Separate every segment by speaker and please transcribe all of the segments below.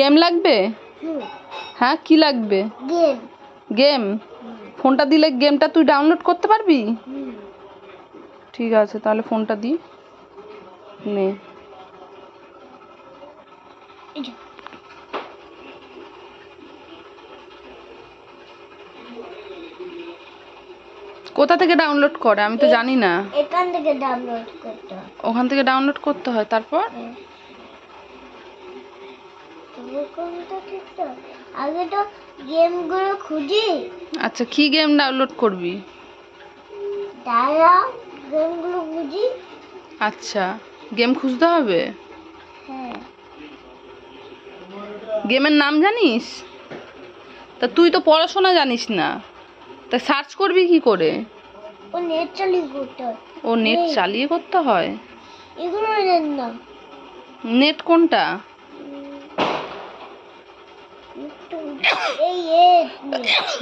Speaker 1: Game লাগবে? হ্যাঁ কি লাগবে?
Speaker 2: গেম
Speaker 1: ফোনটা দিলে গেমটা তুই ডাউনলোড করতে পারবি? ঠিক আছে তাহলে ফোনটা দি। নে। কোথা থেকে ডাউনলোড করে? আমি তো জানি না।
Speaker 2: এখান থেকে ডাউনলোড করতে
Speaker 1: ওখান থেকে ডাউনলোড করতে হয় তারপর?
Speaker 2: কোনটা আগে তো গেমগুলো খুঁজি।
Speaker 1: আচ্ছা কি গেম ডাউনলোড করবি?
Speaker 2: দাঁড়া গেমগুলো খুঁজি।
Speaker 1: আচ্ছা গেম খুঁজতে হবে?
Speaker 2: হ্যাঁ।
Speaker 1: গেমের নাম জানিস? তা তুই তো পড়াশোনা জানিস না। তা সার্চ করবি কি করে?
Speaker 2: ও নেট চালিয়ে করতে হয়।
Speaker 1: ও নেট চালিয়ে করতে হয়?
Speaker 2: এগুলো না।
Speaker 1: নেট কোনটা?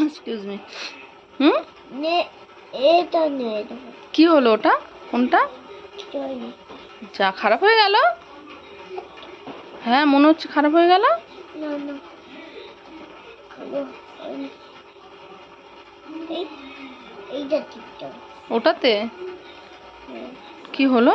Speaker 1: এক্সকিউজ মি হুম?
Speaker 2: নে এটা
Speaker 1: কি হলো ওটা? কোনটা যা খারাপ হয়ে গেল? হ্যাঁ মনে হচ্ছে খারাপ হয়ে গেল? ওটাতে?
Speaker 2: হ্যাঁ।
Speaker 1: কি হলো?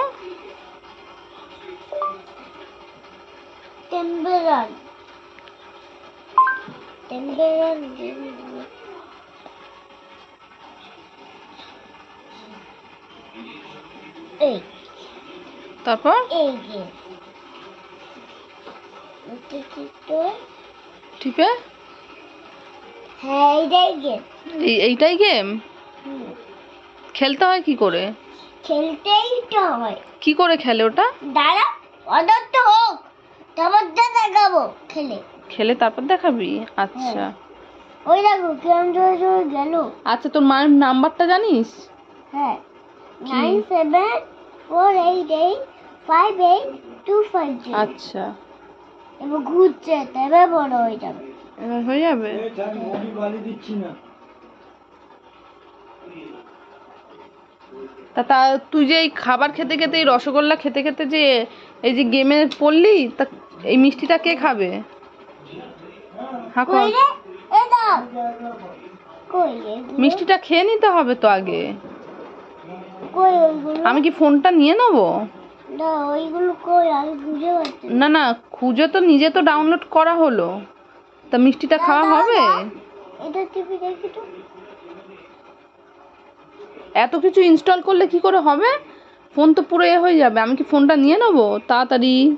Speaker 1: তারপর?
Speaker 2: এই যে
Speaker 1: টিপে?
Speaker 2: হ্যাঁ এইটাই গেম
Speaker 1: এই, এইটাই গেম খেলতে হয় কি করে?
Speaker 2: খেলতেই তো হয়
Speaker 1: কি করে খেলে ওটা?
Speaker 2: দাঁড়া অর্ডার তো হোক তারপর তো দেখাবো, খেলে।
Speaker 1: খেলে তারপর দেখাবি? আচ্ছা।
Speaker 2: ওই দেখো কেমন জোরে জোরে গেল।
Speaker 1: আচ্ছা তোর মায়ের নাম্বারটা জানিস?
Speaker 2: হ্যাঁ? Nine seven four eight eight five eight two five
Speaker 1: আচ্ছা।
Speaker 2: এবার ঘুরছে তবে বড় হয়ে যাবে।
Speaker 1: এবার হয়ে যাবে? তা তা তুই যে এই খাবার খেতে খেতে এই রসগোল্লা খেতে খেতে যে এই যে গেমে পড়লি তা এই মিষ্টিটা কে খাবে? মিষ্টিটা খেয়ে নিতে হবে তো আগে। আমি কি ফোনটা নিয়ে নেব?
Speaker 2: না না।
Speaker 1: খুঁজে তো নিজে তো ডাউনলোড করা হলো। তা মিষ্টিটা খাওয়া হবে? এত কিছু ইনস্টল করলে কি করে হবে? ফোন তো পুরো এ হয়ে যাবে। আমি কি ফোনটা নিয়ে নেব? তাড়াতাড়ি।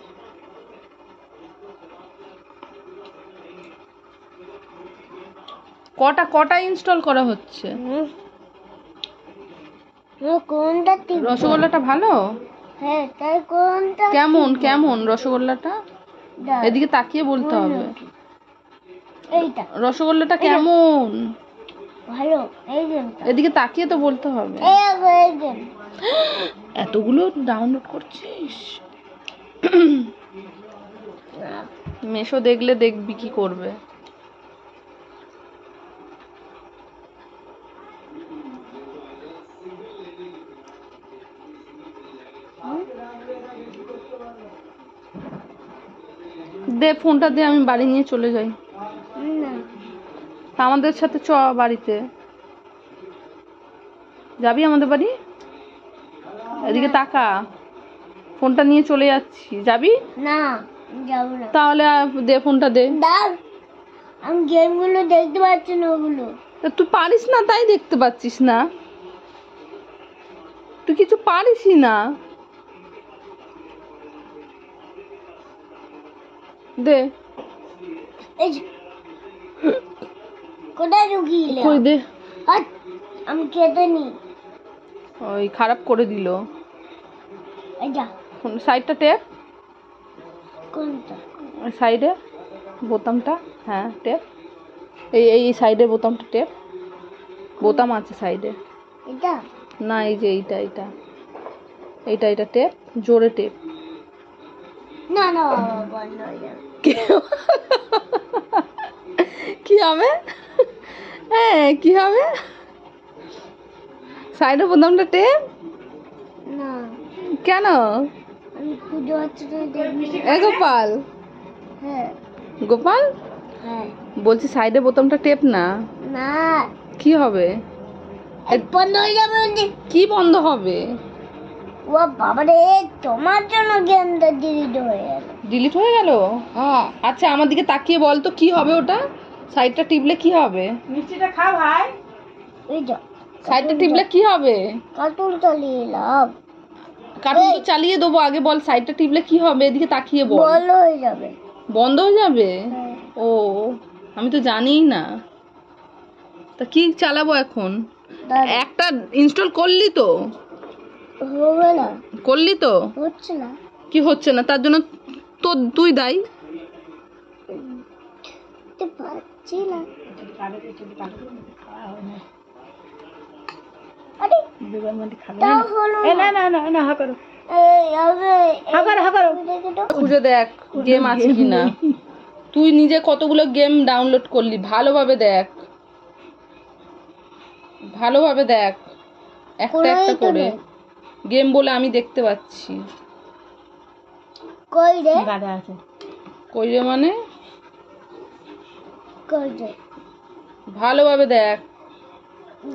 Speaker 1: কটা কটা ইনস্টল করা হচ্ছে?
Speaker 2: কোনটা
Speaker 1: রসগোল্লাটা ভালো?
Speaker 2: হ্যাঁ তাই কোনটা
Speaker 1: কেমন কেমন রসগোল্লাটা? এদিকে তাকিয়ে বলতে হবে।
Speaker 2: এইটা।
Speaker 1: রসগোল্লাটা কেমন?
Speaker 2: ভালো এই
Speaker 1: এদিকে তাকিয়ে তো বলতে হবে। এতগুলো ডাউনলোড করছিস? মেশো দেখলে দেখবি কি করবে। দে ফোনটা দে আমি বাড়ি নিয়ে চলে যাই। আমাদের সাথে চ বাড়িতে। যাবি আমাদের বাড়ি? এদিকে তাকা। ফোনটা নিয়ে চলে যাচ্ছি। যাবি?
Speaker 2: না যাব না।
Speaker 1: তাহলে দে ফোনটা দে।
Speaker 2: আমি গেমগুলো দেখতে পাচ্ছি না ওগুলো।
Speaker 1: তা তুই পারিস না তাই দেখতে পাচ্ছিস না। তুই কিছু পারিসই না। দে।
Speaker 2: কোথায় ঢুকিয়ে
Speaker 1: কই দে।
Speaker 2: আমি খেতে নি
Speaker 1: ওই খারাপ করে দিল।
Speaker 2: এই যা।
Speaker 1: সাইডটা টেপ
Speaker 2: কোনটা?
Speaker 1: সাইডে? বোতামটা? হ্যাঁ টেপ এই এই সাইডে বোতামটা টেপ বোতাম আছে সাইডে।
Speaker 2: এটা?
Speaker 1: না এই যে এইটা এইটা। এইটা এটা টেপ জোরে টেপ
Speaker 2: না না বন্ধ হয়ে যাবে।
Speaker 1: কি? হবে? হ্যাঁ কি হবে? সাইডে বোতামটা টেপ।
Speaker 2: না।
Speaker 1: কেন? এ গোপাল।
Speaker 2: হ্যাঁ।
Speaker 1: গোপাল?
Speaker 2: হ্যাঁ।
Speaker 1: বলছি সাইডে বোতামটা টেপ না।
Speaker 2: না।
Speaker 1: কি হবে?
Speaker 2: বন্ধ হয়ে যাবে।
Speaker 1: কি বন্ধ হবে?
Speaker 2: ও বাবা রে তোমার জন্য গেমটা ডিলিট হয়ে গেল।
Speaker 1: ডিলিট হয়ে গেল?
Speaker 2: হ্যাঁ।
Speaker 1: আচ্ছা আমার দিকে তাকিয়ে বল তো কি হবে ওটা? সাইডটা টিপলে কি হবে?
Speaker 2: ওই যা
Speaker 1: সাইডটা টিপলে কি হবে?
Speaker 2: কার্টুন চালিয়ে লাভ।
Speaker 1: কার্টুন তো চালিয়ে দেবো আগে বল সাইডটা টিপলে কি হবে? এদিকে তাকিয়ে বল।
Speaker 2: বল হয়ে যাবে।
Speaker 1: বন্ধ হয়ে যাবে?
Speaker 2: হ্যাঁ।
Speaker 1: ও আমি তো জানিই না। তা কি চালাবো এখন? একটা ইনস্টল করলি তো?
Speaker 2: হবে না।
Speaker 1: করলি তো?
Speaker 2: হচ্ছে না।
Speaker 1: কি হচ্ছে না? তার জন্য তো তুই দায়ী।
Speaker 2: পারছি না।
Speaker 1: খুঁজে দেখ গেম আছে কিনা। তুই নিজে কতগুলো গেম ডাউনলোড করলি ভালোভাবে দেখ। ভালোভাবে দেখ। একটা একটা করে। গেম বলে আমি দেখতে পাচ্ছি।
Speaker 2: কই রে
Speaker 1: কই রে মানে?
Speaker 2: কই রে
Speaker 1: ভালোভাবে দেখ।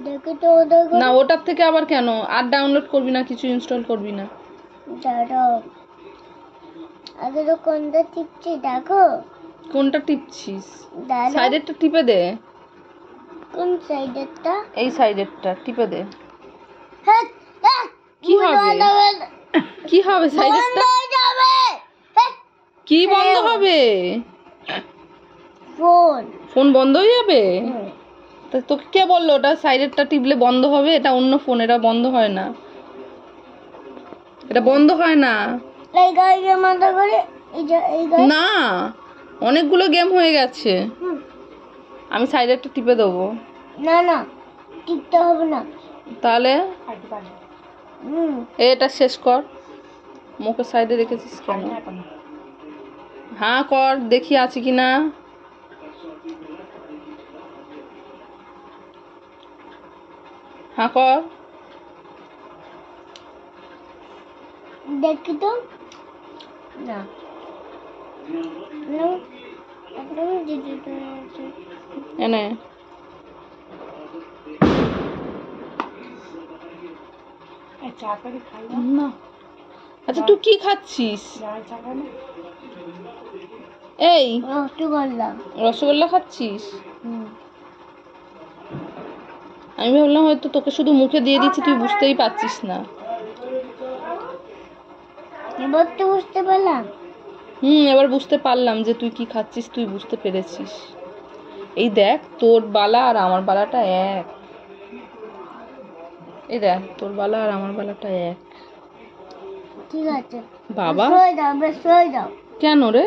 Speaker 2: দেখে তো ওদের
Speaker 1: না ওটার থেকে আবার কেন? আর ডাউনলোড করবি না কিছু ইনস্টল করবি না।
Speaker 2: দাঁড়াও। আগে তো কোনটা টিপছি দেখো।
Speaker 1: কোনটা টিপছিস? সাইডেরটা টিপে দে।
Speaker 2: কোন সাইডেরটা
Speaker 1: এই সাইডেরটা টিপে দে।
Speaker 2: হ্যাঁ
Speaker 1: কি হবে? কি হবে
Speaker 2: হ্যাঁ,
Speaker 1: কি বন্ধ হবে?
Speaker 2: ফোন।
Speaker 1: ফোন বন্ধ হয়ে যাবে? তা তোকে কে বলল? ওটা সাইডেরটা টিপলে বন্ধ হবে এটা অন্য ফোন এটা বন্ধ হয় না। এটা বন্ধ হয় না। না অনেকগুলো গেম হয়ে গেছে। আমি সাইডেরটা টিপে দেবো।
Speaker 2: না না টিপতে হবে না।
Speaker 1: তাহলে? এটা শেষ কর। মুখের সাইডে রেখেছিস কেন? হ্যাঁ কর দেখি আছে কি না হ্যাঁ কর।
Speaker 2: দেখি তো। না
Speaker 1: এনে। না। আচ্ছা তুই কি খাচ্ছিস? এই
Speaker 2: রসগোল্লা।
Speaker 1: রসগোল্লা খাচ্ছিস?
Speaker 2: হুম।
Speaker 1: আমি ভাবলাম হয়তো তোকে শুধু মুখে দিয়ে দিচ্ছি তুই বুঝতেই পারছিস না।
Speaker 2: এবার তো বুঝতে পারলাম
Speaker 1: হুম এবার বুঝতে পারলাম যে তুই কি খাচ্ছিস তুই বুঝতে পেরেছিস। এই দেখ তোর বালা আর আমার বালাটা এক। এই দেখ তোর বালা আর আমার বালাটা এক।
Speaker 2: ঠিক আছে।
Speaker 1: বাবা?
Speaker 2: সয়ে যাও বেশ সয়ে যাও
Speaker 1: কেন রে?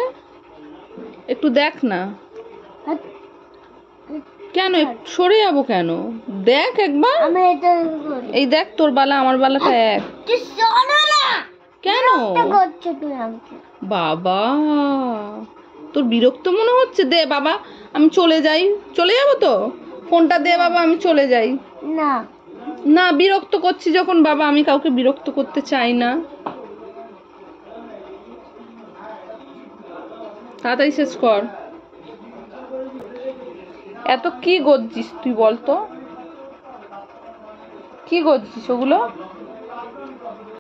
Speaker 1: একটু দেখ না। কেন সরে যাব কেন? দেখ একবার।
Speaker 2: আমি
Speaker 1: এই দেখ তোর বালা আমার বালাটা এক। কেন? বাবা তোর বিরক্ত মনে হচ্ছে? দে বাবা আমি চলে যাই। চলে যাব তো? ফোনটা দে বাবা আমি চলে যাই।
Speaker 2: না।
Speaker 1: না, বিরক্ত করছি যখন, বাবা, আমি কাউকে বিরক্ত করতে চাই না। তাড়াতাড়ি শেষ কর। এত কি গজ্জিস তুই বলতো? কি গজ্জিস ওগুলো?